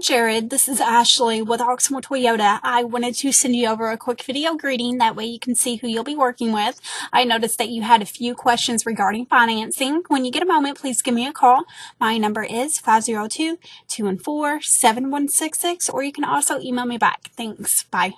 Jarred. This is Ashley with Oxmoor Toyota. I wanted to send you over a quick video greeting. That way you can see who you'll be working with. I noticed that you had a few questions regarding financing. When you get a moment, please give me a call. My number is 502-214-7166, or you can also email me back. Thanks. Bye.